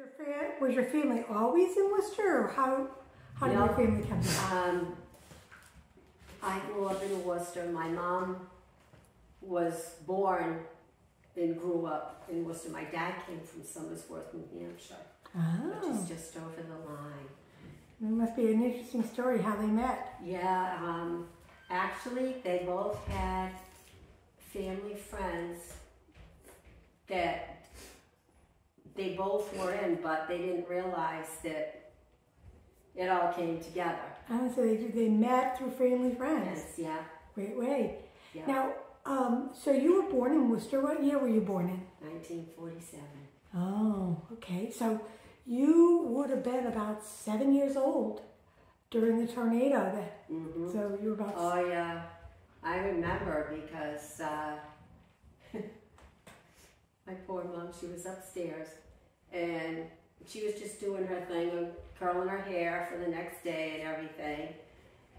your fa- was your family always in Worcester, or how how did No. your family come? Um, I grew up in Worcester. My mom was born and grew up in Worcester. My dad came from Somersworth, New Hampshire, which Oh, is just over the line. it must be an interesting story how they met. Yeah, um, actually, they both had family friends that they both were in, but they didn't realize that it all came together. Oh, so they they met through family friends. Yes, yeah, Great way. yeah. Now, um, so you were born in Worcester. What year were you born in? 1947. Oh, okay. So you would have been about seven years old during the tornado. That hmm so you were about. Oh yeah, I remember because uh, my poor mom, she was upstairs and she was just doing her thing curling her hair for the next day and everything.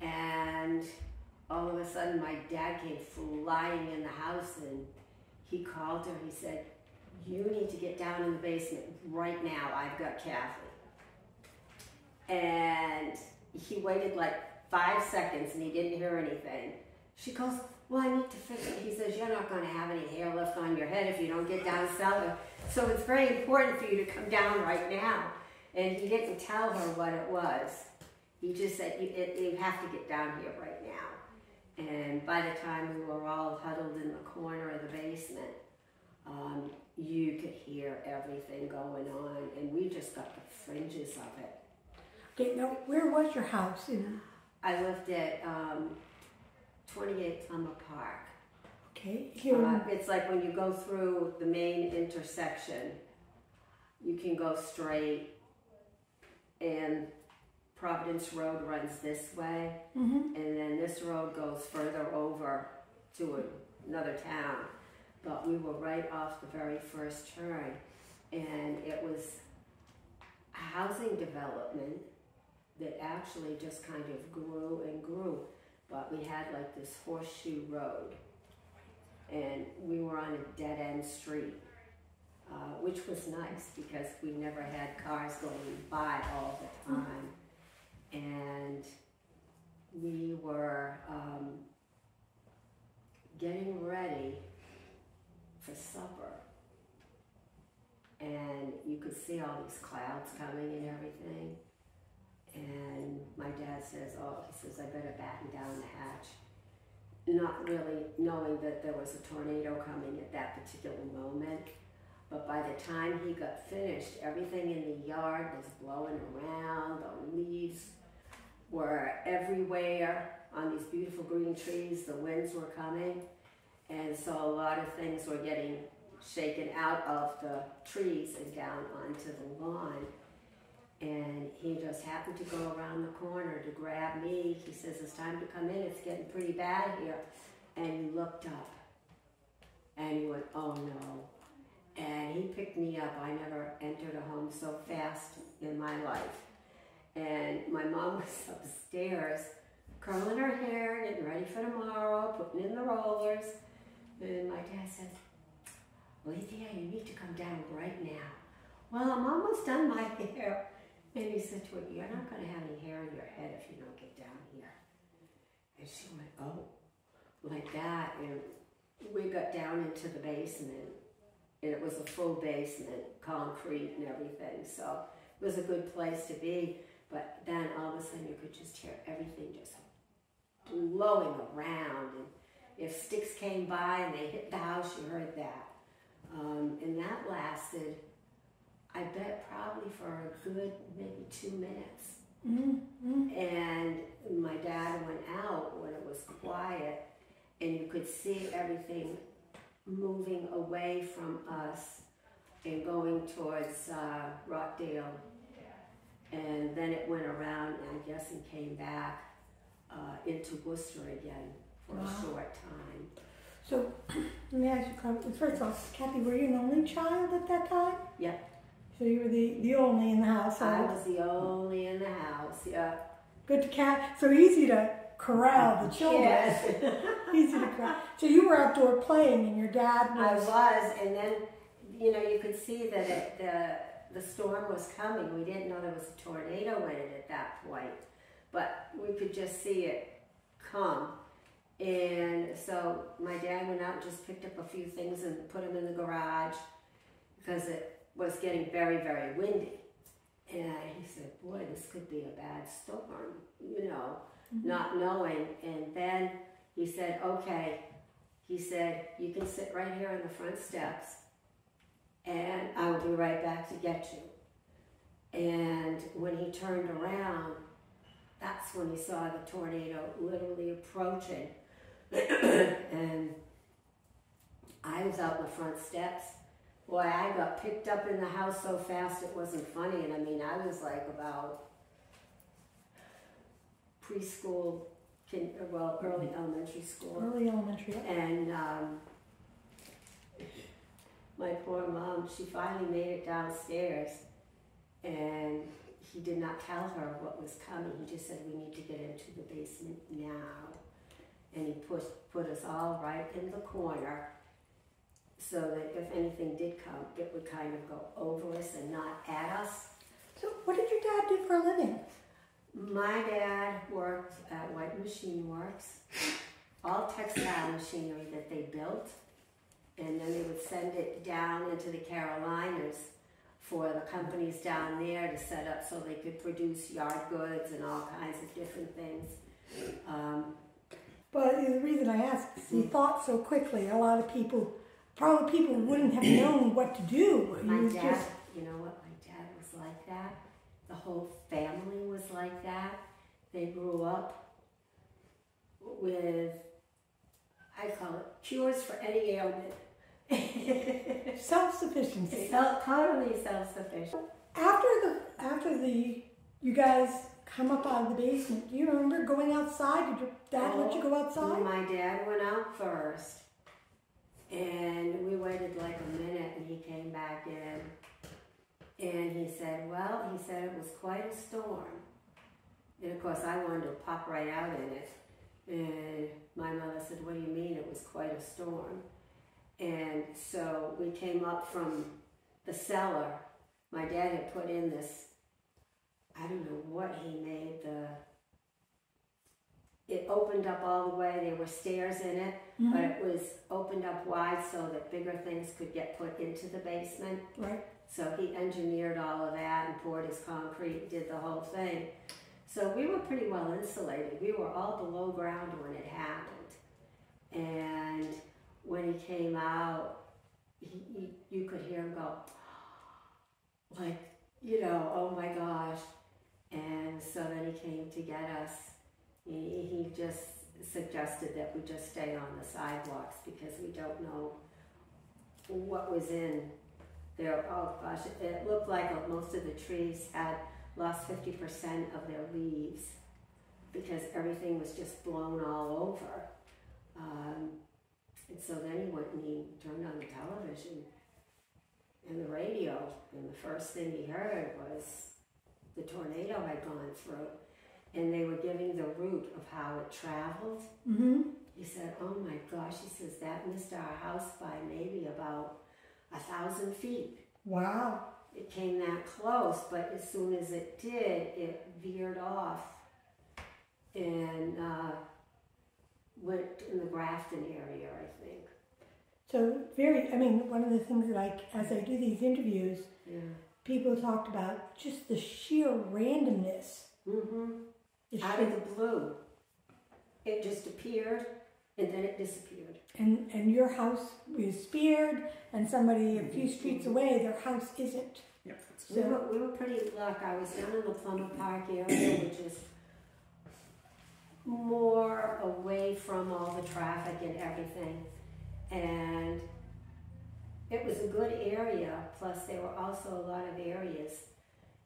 And all of a sudden, my dad came flying in the house and he called her. He said, "You need to get down in the basement right now. I've got Kathy." And he waited like five seconds and he didn't hear anything. She goes, Well, I need to fix it. He says, You're not going to have any hair left on your head if you don't get down cellar. So it's very important for you to come down right now. And he didn't tell her what it was. He just said, You, it, you have to get down here right now. And by the time we were all huddled in the corner of the basement, um, you could hear everything going on. And we just got the fringes of it. Okay, now where was your house? In I lived at um, 28 Plummer Park. okay, here. Uh, it's like when you go through the main intersection, you can go straight, and Providence Road runs this way, hmm and then this road goes further over to a- another town. But we were right off the very first turn, and it was a housing development that actually just kind of grew and grew. But we had like this horseshoe road, and we were on a dead end street, uh, which was nice because we never had cars going by all the time. And we were um, getting ready for supper. And you could see all these clouds coming and everything. And my dad says, Oh, he says, I better batten down the hatch. Not really knowing that there was a tornado coming at that particular moment. But by the time he got finished, everything in the yard was blowing around, the leaves were everywhere on these beautiful green trees, the winds were coming. And so a lot of things were getting shaken out of the trees and down onto the lawn. And he just happened to go around the corner to grab me. He says, It's time to come in, it's getting pretty bad here. And he looked up and he went, Oh no. And he picked me up. I never entered a home so fast in my life. And my mom was upstairs curling her hair, getting ready for tomorrow, putting in the rollers. And my dad said, Lydia, you need to come down right now. Well, I'm almost done my hair. And he said to her, You're not going to have any hair in your head if you don't get down here. And she went, Oh, like that. And we got down into the basement. And it was a full basement, concrete and everything. So it was a good place to be. But then all of a sudden you could just hear everything just blowing around. And if sticks came by and they hit the house, you heard that. Um, and that lasted, I bet, probably for a good maybe two minutes. Mm-hmm. And my dad went out when it was quiet, and you could see everything moving away from us and going towards uh, Rockdale. And then it went around, I guess, and came back uh, into Worcester again for Wow. a short time. So let me ask you. First of all, Kathy, were you an only child at that time? Yep. So you were the, the only in the house. I was the only in the house. Yeah. Good to cat. So easy to corral the children. Yes. Easy to corral. So you were outdoor playing, and your dad I was. was, and then you know you could see that it, the the storm was coming. We didn't know there was a tornado in it at that point, but we could just see it come. And so my dad went out and just picked up a few things and put them in the garage because it was getting very, very windy. And he said, Boy, this could be a bad storm, you know, Mhm. not knowing. And then he said, Okay, he said, You can sit right here on the front steps and I will be right back to get you. And when he turned around, that's when he saw the tornado literally approaching. and I was out the front steps. Boy, I got picked up in the house so fast it wasn't funny. And I mean, I was like about preschool, kin- well, early elementary school. Early elementary. And um, my poor mom, she finally made it downstairs, and he did not tell her what was coming. He just said, "We need to get into the basement now," and he put put us all right in the corner, so that if anything did come, it would kind of go over us and not at us. So, what did your dad do for a living? My dad worked at Whitin Machine Works, all textile machinery that they built, and then they would send it down into the Carolinas for the companies down there to set up so they could produce yard goods and all kinds of different things. Um, But the reason I ask is he thought so quickly. A lot of people, probably people wouldn't have known what to do. My was dad, just you know what, my dad was like that. The whole family was like that. They grew up with, I call it cures for any ailment. self-sufficiency. Self, totally self-sufficient. After the after the you guys come up out of the basement, do you remember going outside? Did your dad let you oh, go outside? My dad went out first, and we waited like a minute, and he came back said, "Well, he said it was quite a storm." And of course, I wanted to pop right out in it, and my mother said, "What do you mean it was quite a storm?" And so we came up from the cellar. My dad had put in this, I don't know what he made, the, it opened up all the way. There were stairs in it, Mhm. but it was opened up wide so that bigger things could get put into the basement. Right. So he engineered all of that and poured his concrete, did the whole thing. So we were pretty well insulated. We were all below ground when it happened. And when he came out, he, he, you could hear him go, like, you know, oh my gosh. And so then he came to get us. He, he just suggested that we just stay on the sidewalks because we don't know what was in there. Oh gosh, it, looked like most of the trees had lost 50% of their leaves because everything was just blown all over. Um, and so then he went and he turned on the television and the radio, and the first thing he heard was the tornado had gone through, and they were giving the route of how it traveled. Mm-hmm. He said, "Oh my gosh!" He says that missed our house by maybe about a thousand feet. Wow. It came that close, but as soon as it did, it veered off and uh, went in the Grafton area, I think. So very. I mean, one of the things that I, as I do these interviews, Yeah. people talked about just the sheer randomness. Mm-hmm. The Out sheer- of the blue, it just appeared and then it disappeared. and and your house is spared, and somebody a few streets away, their house isn't. Yeah, that's We So were, we were pretty lucky. I was down in the Plummer Park area, which is more away from all the traffic and everything. And it was a good area, plus there were also a lot of areas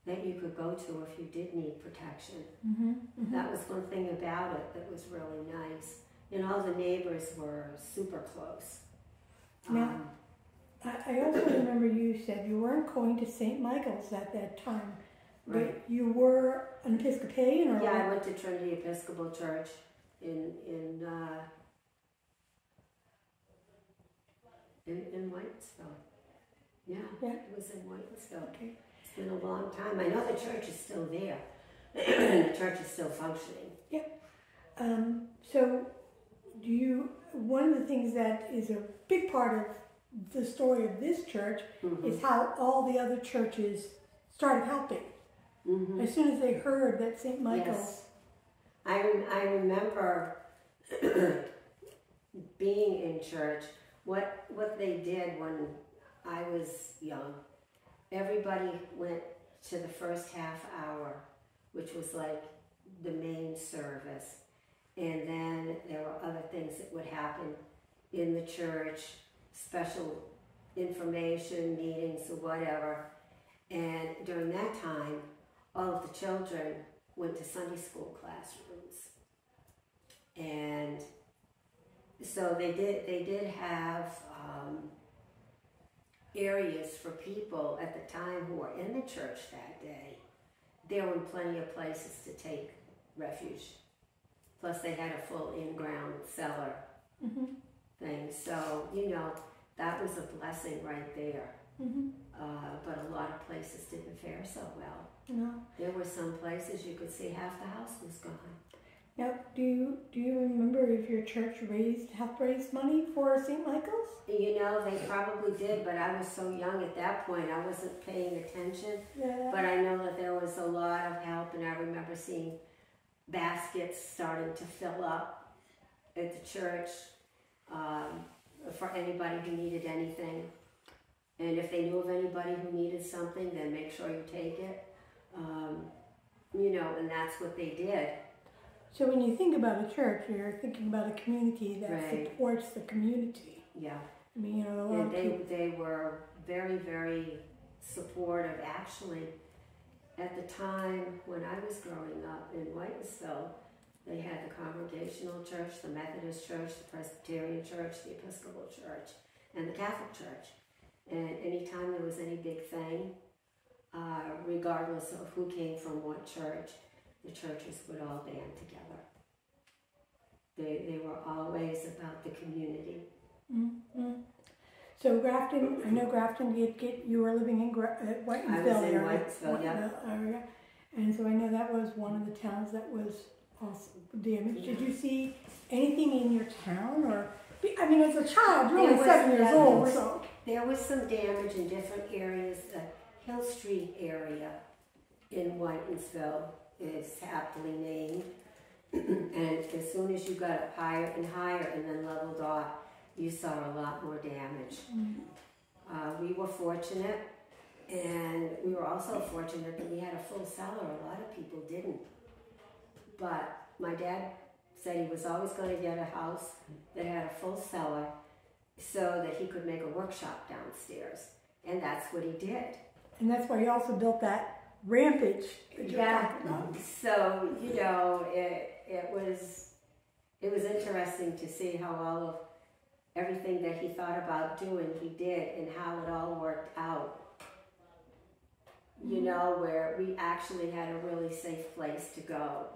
that you could go to if you did need protection. mm-hmm, That was one thing about it that was really nice. And all the neighbors were super close. Now- Um, I, I also remember you said you weren't going to St. Michael's at that time, but Right. you were an Episcopalian, or Yeah, I went to Trinity Episcopal Church in in uh, in, in Whitinsville. Yeah, Yeah. it was in Whitinsville. Okay. It's been a long time. I know the church is still there, the church is still functioning. Um, so, do you? One of the things that is a big part of the story of this church Mhm. is how all the other churches started helping Mhm. as soon as they heard that St. Michael's. Yes. I, I remember being in church, what, what they did when I was young, everybody went to the first half hour, which was like the main service. And then there were other things that would happen in the church, special information, meetings, or whatever. And during that time, all of the children went to Sunday school classrooms. And so they did they did have um, areas for people at the time who were in the church that day. There were plenty of places to take refuge. Plus they had a full in-ground cellar Mm-hmm. thing. So, you know, that was a blessing right there. Mm-hmm. Uh, but a lot of places didn't fare so well. No. There were some places you could see half the house was gone. Now, do you do you remember if your church raised helped raise money for St. Michael's? You know, they probably did, but I was so young at that point, I wasn't paying attention. Yeah. But I know that there was a lot of help, and I remember seeing baskets starting to fill up at the church um, for anybody who needed anything. And if they knew of anybody who needed something, then make sure you take it. Um, you know, and that's what they did. So when you think about a church, you're thinking about a community that Right. supports the community. Yeah. I mean, you know, a lot And of they, people. they were very, very supportive. Actually, at the time when I was growing up in Whitinsville, they had the Congregational Church, the Methodist Church, the Presbyterian Church, the Episcopal Church, and the Catholic Church. And anytime there was any big thing, uh, regardless of who came from what church, the churches would all band together. They, they were always about the community. mm So Grafton, I know Grafton did you were living in Gra- uh, Whitinsville I was in area. Yeah. Area. And so I know that was one of the towns that was also damaged. Did you see anything in your town or, I mean, as a child, you're There only seven years yeah, there old, was- so. There was some damage in different areas. The Hill Street area in Whitinsville is aptly named. and as soon as you got up higher and higher and then leveled off, you saw a lot more damage. Uh, we were fortunate, and we were also fortunate that we had a full cellar. A lot of people didn't. But my dad said he was always going to get a house that had a full cellar so that he could make a workshop downstairs. And that's what he did. And that's why he also built that rampage that Yeah. So, you know, it, it was it was interesting to see how all of everything that he thought about doing, he did, and how it all worked out. You mm-hmm. know, where we actually had a really safe place to go.